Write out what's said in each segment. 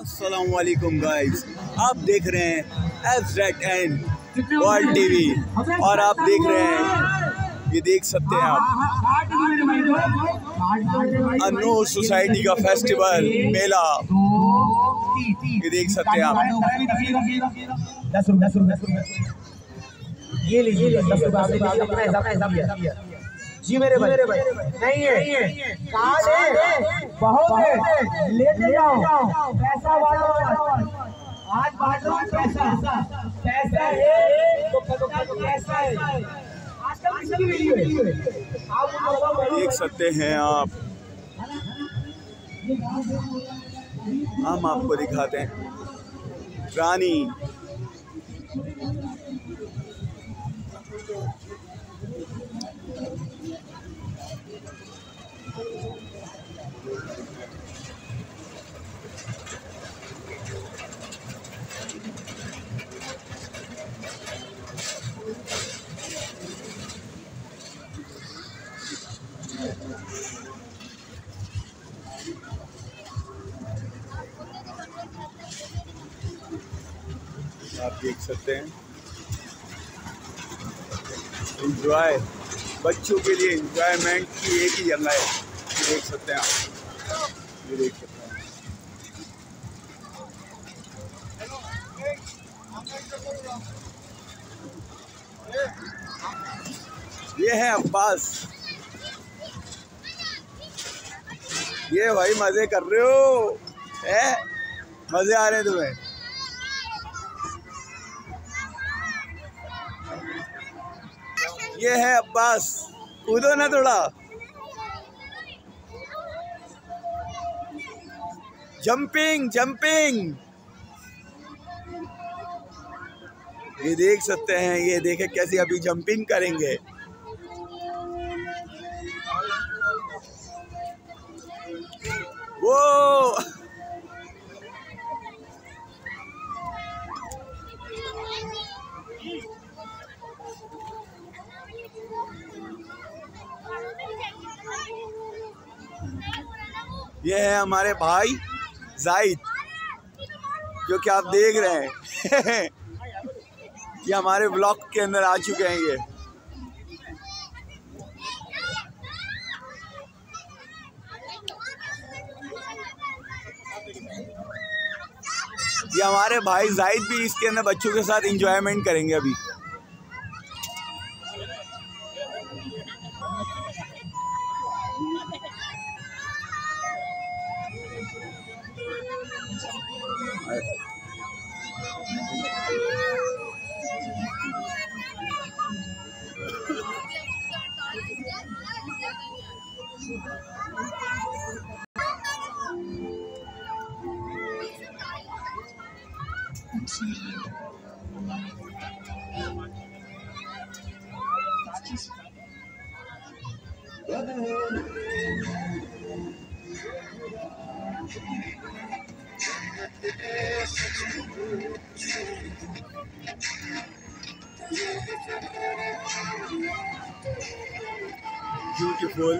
Guys आप देख रहे हैं जेड एन वर्ल्ड टीवी और आप देख रहे हैं, ये देख सकते हैं आप। अनूर सोसाइटी का फेस्टिवल मेला ये देख सकते हैं आप। ये लीजिए जी मेरे भाई। नहीं है। कार्ड है। बहुत है। लेते जाओ। पैसा वाला आज बांटो पैसा। पैसा है। तो पैसा है। आजकल किसी वैल्यू है। आप देख सकते हैं आप। हम आपको दिखाते हैं। रानी। आप देख सकते हैं। इंजॉय बच्चों के लिए इंजॉयमेंट की एक ही जगह है। देख सकते हैं आप। ये देख सकते हैं। ये है अब्बास। ये भाई मज़े कर रहे हो, है? मज़े आ रहे हैं तुम्हें? ये है अब्बास। कूदो ना थोड़ा। जंपिंग जंपिंग ये देख सकते हैं, ये देखे कैसे अभी जंपिंग करेंगे। वो ये है हमारे भाई जाहिद जो कि आप देख रहे हैं। ये हमारे ब्लॉग के अंदर आ चुके हैं ये। ये हमारे भाई जाहिद भी इसके अंदर बच्चों के साथ इंजॉयमेंट करेंगे अभी। Brotherhood. ब्यूटीफुल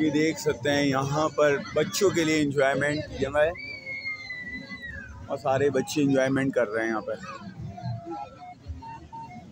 ये देख सकते हैं यहाँ पर बच्चों के लिए इंजॉयमेंट जगह है और सारे बच्चे इंजॉयमेंट कर रहे हैं यहाँ पर।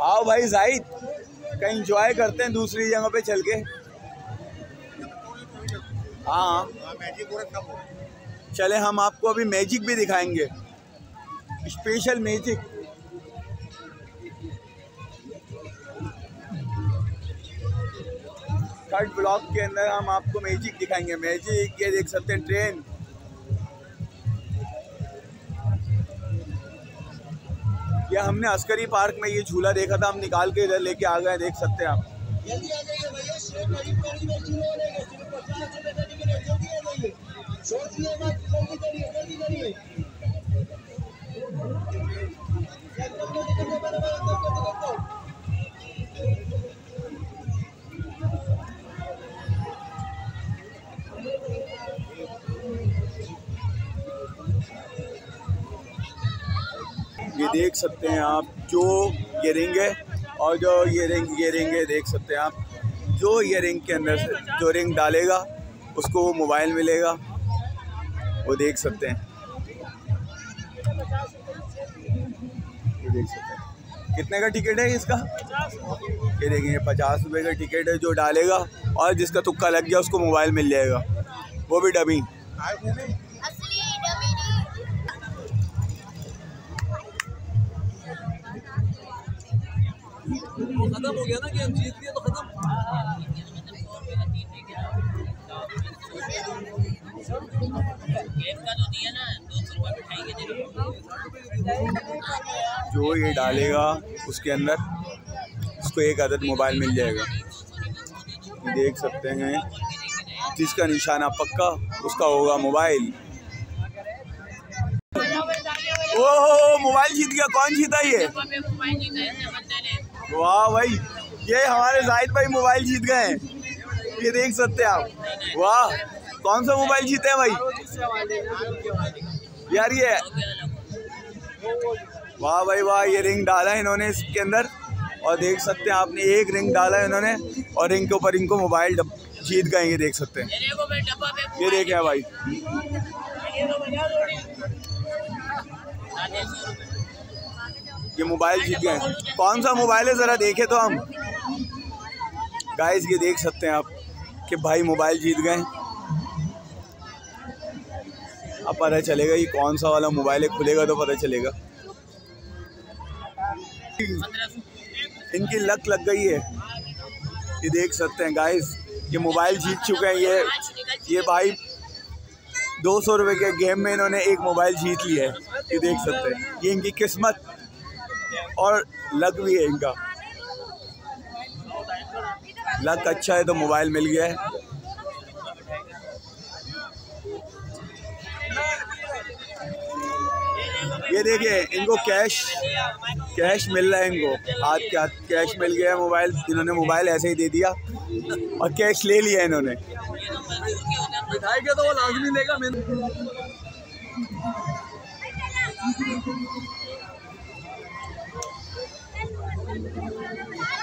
आओ भाई, जाहिद, कहीं इंजॉय करते हैं दूसरी जगह पे चल के। हाँ। चले, हम आपको अभी मैजिक भी दिखाएँगे। स्पेशल मैजिक थर्ड ब्लॉक के अंदर हम आपको मैजिक दिखाएँगे। मैजिक ये देख सकते हैं ट्रेन ये हमने अस्करी पार्क में ये झूला देखा था, हम निकाल के इधर लेके आ गए, देख सकते हैं आप। जल्दी आ देख सकते हैं आप जो ये रिंग है और जो ये रिंग ये रिंग है, देख सकते हैं आप। जो ये रिंग के अंदर से, जो रिंग डालेगा, उसको वो मोबाइल मिलेगा। वो देख सकते हैं। ये देख सकते हैं। कितने का टिकट है इसका? ये देखिए, पचास रुपये का टिकट है जो डालेगा और जिसका तुक्का लग गया, उसको मोबाइल मिल जाएगा। वो भी डबी खत्म हो गया ना गेम, जीत लिया तो खत्म। जो ये डालेगा उसके अंदर, उसको एक आदत मोबाइल मिल जाएगा। देख सकते हैं, जिसका निशाना पक्का, उसका होगा मोबाइल। ओहो, मोबाइल जीत गया, कौन जीता ये? वाह भाई, ये हमारे जाहिद भाई मोबाइल जीत गए हैं। ये देख सकते हैं आप। वाह, कौन सा मोबाइल जीते हैं भाई? यार ये। वाह भाई, वाह, ये रिंग डाला है इन्होंने इसके अंदर। और देख सकते हैं आपने, एक रिंग डाला है इन्होंने। और रिंग के ऊपर इनको मोबाइल जीत गए ये देख सकते हैं। ये देखे भाई। ये मोबाइल जीत गए कौन सा मोबाइल है? ज़रा देखे तो हम। गाइस ये देख सकते हैं आप कि भाई मोबाइल जीत गए अब पता चलेगा ये कौन सा वाला मोबाइल है। खुलेगा तो पता चलेगा। इनकी लक लग गई है। ये देख सकते हैं गाइस ये मोबाइल जीत चुके हैं। ये ये भाई दो सौ रुपये के गेम में इन्होंने एक मोबाइल जीत लिया है। ये देख सकते हैं। ये इनकी किस्मत। और लक भी है इनका। लक अच्छा है तो मोबाइल मिल गया है। ये देखिए, इनको कैश कैश मिल रहा है इनको। हाथ के हाथ कैश मिल गया है मोबाइल। इन्होंने मोबाइल ऐसे ही दे दिया और कैश ले लिया इन्होंने। तो वो लाजमी लेगा मैंने